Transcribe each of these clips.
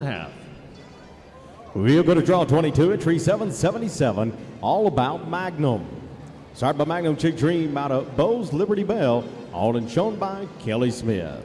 half. We'll go to draw 22 at tree 777, all about Magnum. Started by Magnum Chic Dream out of Bose Liberty Bell, all and shown by Kelle Smith.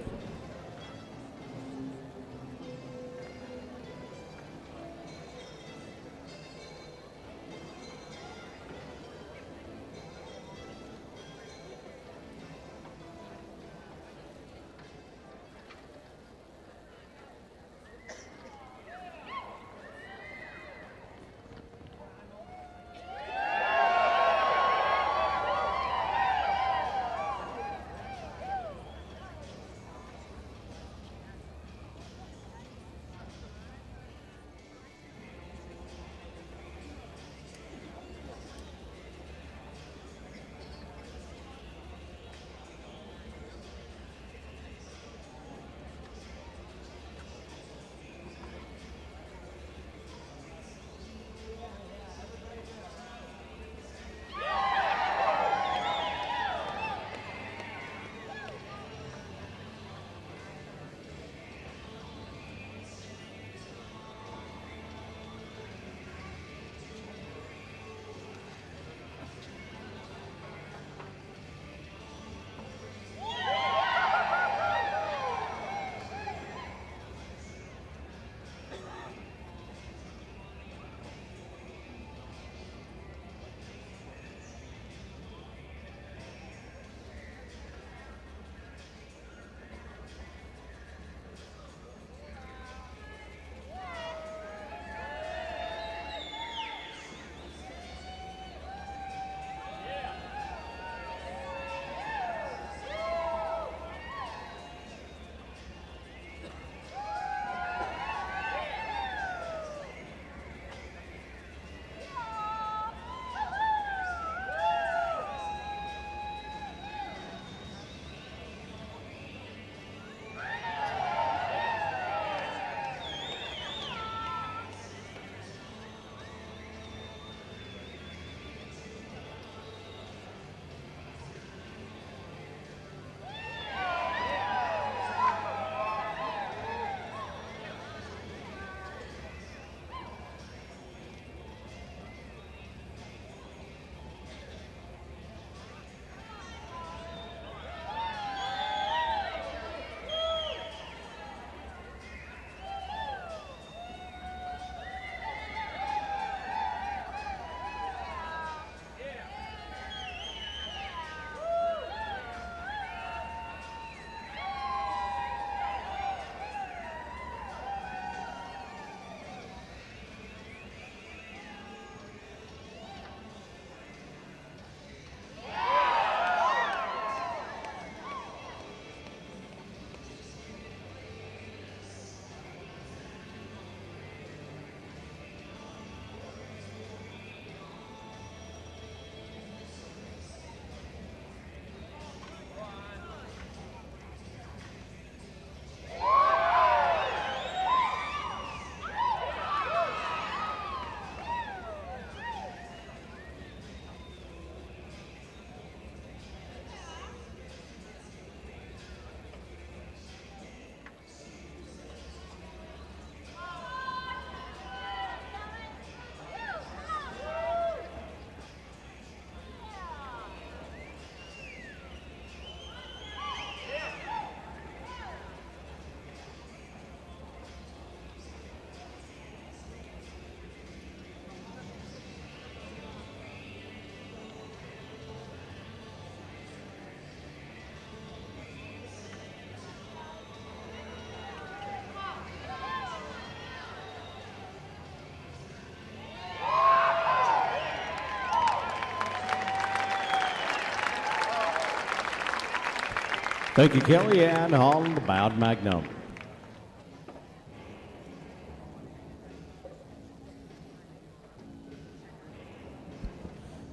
Thank you, Kelle, and all about Magnum.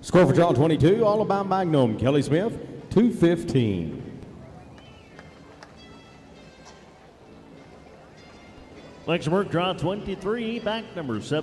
Score for draw 22, all about Magnum. Kelle Smith, 215. Next work, draw 23, back number 7.